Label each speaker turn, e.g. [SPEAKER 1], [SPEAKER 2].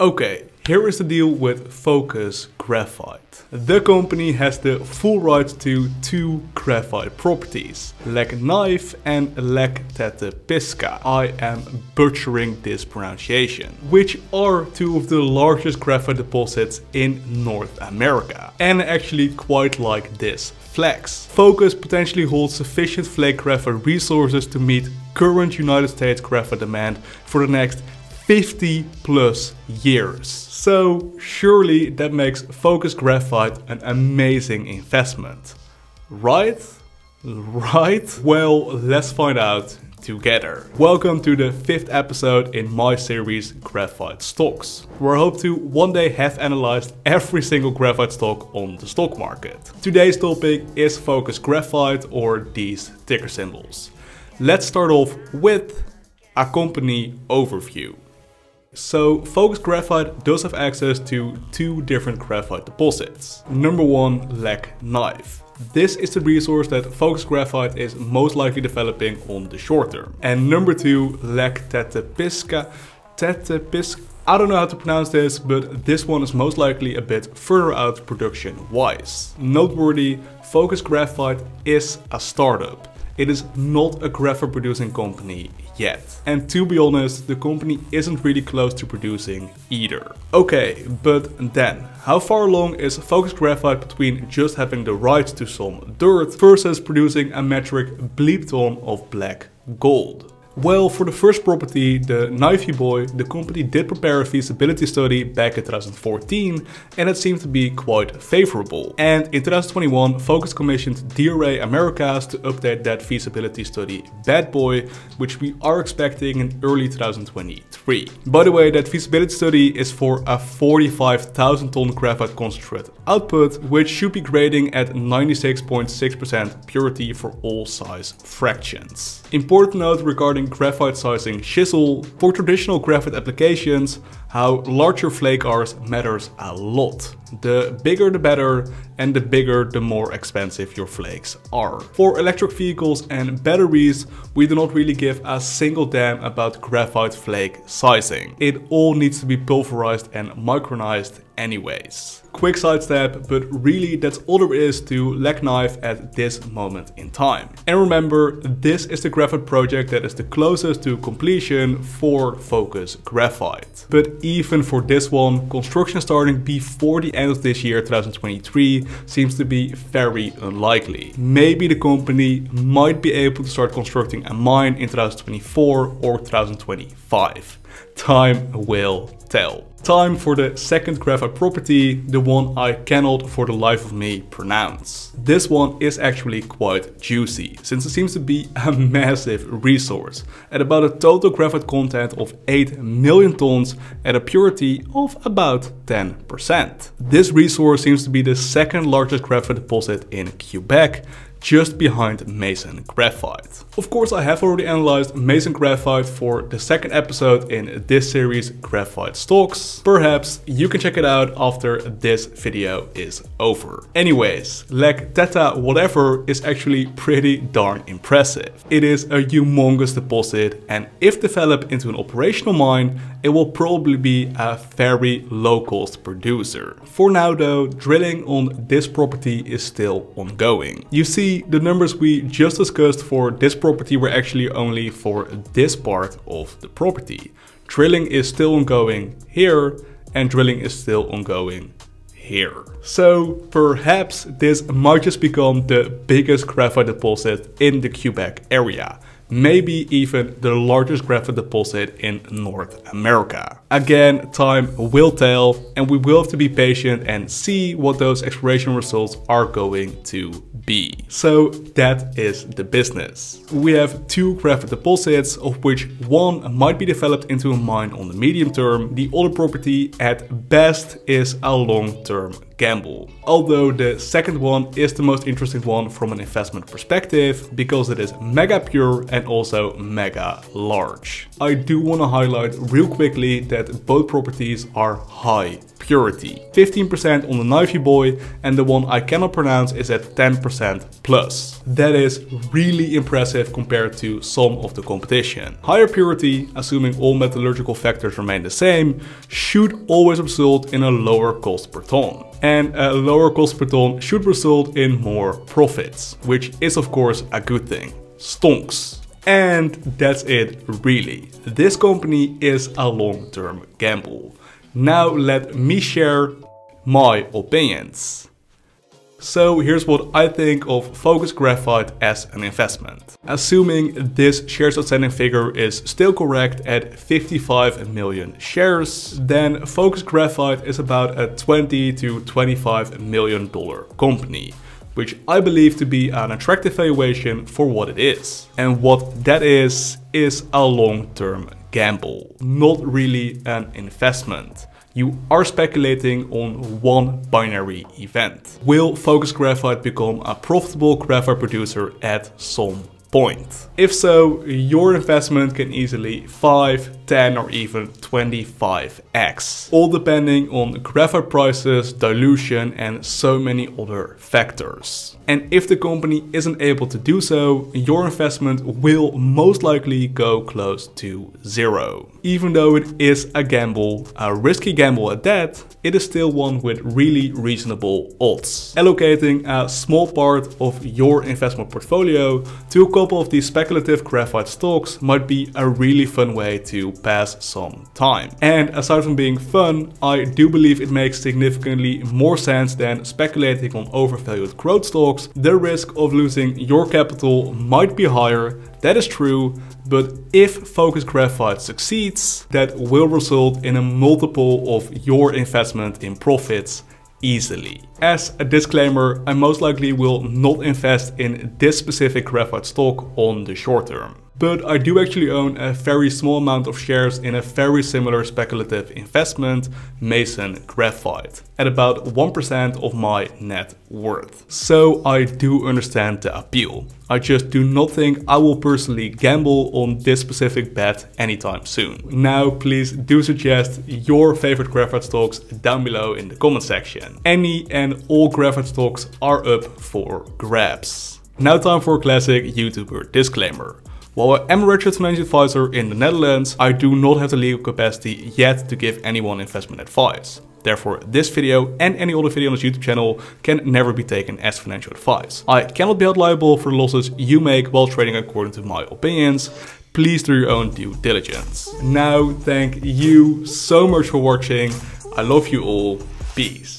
[SPEAKER 1] Okay, here is the deal with Focus Graphite. The company has the full rights to two graphite properties, Lac Knife and Lek Tete Pisca. I am butchering this pronunciation, which are two of the largest graphite deposits in North America. And actually quite like this flex. Focus potentially holds sufficient flake graphite resources to meet current United States graphite demand for the next 50 plus years. So surely that makes Focus Graphite an amazing investment. Right? Right? Well, let's find out together. Welcome to the fifth episode in my series Graphite Stocks, where I hope to one day have analyzed every single graphite stock on the stock market. Today's topic is Focus Graphite or these ticker symbols. Let's start off with a company overview. So Focus Graphite does have access to two different graphite deposits. Number one, Lac Knife. This is the resource that Focus Graphite is most likely developing on the short term. And number two, Lac Tétépisca. Tétépisca. I don't know how to pronounce this, but this one is most likely a bit further out production wise. Noteworthy, Focus Graphite is a startup. It is not a graphite producing company yet. And to be honest, the company isn't really close to producing either. Okay, but then, how far along is Focus Graphite between just having the rights to some dirt versus producing a metric bleep ton of black gold? Well, for the first property, the Knify Boye, the company did prepare a feasibility study back in 2014 and it seemed to be quite favorable. And in 2021, Focus commissioned DRA Americas to update that feasibility study Bad Boy, which we are expecting in early 2023. By the way, that feasibility study is for a 45,000 ton graphite concentrate output, which should be grading at 96.6% purity for all size fractions. Important note regarding graphite sizing chisel. For traditional graphite applications, how larger flake are matters a lot. The bigger the better and the bigger the more expensive your flakes are. For electric vehicles and batteries, we do not really give a single damn about graphite flake sizing. It all needs to be pulverized and micronized anyways. Quick sidestep, but really that's all there is to Lac Knife at this moment in time. And remember, this is the graphite project that is the closest to completion for Focus Graphite. But even for this one, construction starting before the end of this year 2023 seems to be very unlikely. Maybe the company might be able to start constructing a mine in 2024 or 2025. Time will tell. Time for the second graphite property, the one I cannot for the life of me pronounce. This one is actually quite juicy, since it seems to be a massive resource, at about a total graphite content of 8 million tons at a purity of about 10%. This resource seems to be the second largest graphite deposit in Quebec, just behind Mason Graphite. Of course I have already analyzed Mason Graphite for the second episode in this series Graphite Stocks. Perhaps you can check it out after this video is over. Anyways, Lac Teta whatever is actually pretty darn impressive. It is a humongous deposit and if developed into an operational mine, it will probably be a very low cost producer. For now though, drilling on this property is still ongoing. You see, the numbers we just discussed for this property were actually only for this part of the property. Drilling is still ongoing here and drilling is still ongoing here. So perhaps this might just become the biggest graphite deposit in the Quebec area maybe even the largest graphite deposit in North America. Again, time will tell and we will have to be patient and see what those exploration results are going to be. So that is the business. We have two graphite deposits of which one might be developed into a mine on the medium term, the other property at best is a long-term gamble. Although the second one is the most interesting one from an investment perspective because it is mega pure and also mega large. I do want to highlight real quickly that both properties are high purity. 15% on the Knify Boye and the one I cannot pronounce is at 10% plus. That is really impressive compared to some of the competition. Higher purity, assuming all metallurgical factors remain the same, should always result in a lower cost per ton. And a lower cost per ton should result in more profits, which is of course a good thing. Stonks. And that's it really. This company is a long-term gamble. Now let me share my opinions. So here's what I think of Focus Graphite as an investment. Assuming this shares outstanding figure is still correct at 55 million shares, then Focus Graphite is about a 20 to 25 million dollar company which I believe to be an attractive valuation for what it is. And what that is, is a long-term gamble, not really an investment. You are speculating on one binary event. Will Focus Graphite become a profitable graphite producer at some point? If so, your investment can easily 5, 10 or even 25x. All depending on graphite prices, dilution and so many other factors. And if the company isn't able to do so, your investment will most likely go close to zero. Even though it is a gamble, a risky gamble at that, it is still one with really reasonable odds. Allocating a small part of your investment portfolio to a couple of these speculative graphite stocks might be a really fun way to pass some time. And aside from being fun, I do believe it makes significantly more sense than speculating on overvalued growth stocks the risk of losing your capital might be higher, that is true, but if Focus Graphite succeeds, that will result in a multiple of your investment in profits easily. As a disclaimer, I most likely will not invest in this specific graphite stock on the short term but I do actually own a very small amount of shares in a very similar speculative investment, Mason Graphite, at about 1% of my net worth. So I do understand the appeal. I just do not think I will personally gamble on this specific bet anytime soon. Now please do suggest your favorite graphite stocks down below in the comment section. Any and all graphite stocks are up for grabs. Now time for a classic YouTuber disclaimer. While I am a registered financial advisor in the Netherlands, I do not have the legal capacity yet to give anyone investment advice. Therefore, this video and any other video on this YouTube channel can never be taken as financial advice. I cannot be held liable for the losses you make while trading according to my opinions. Please do your own due diligence. Now, thank you so much for watching. I love you all. Peace.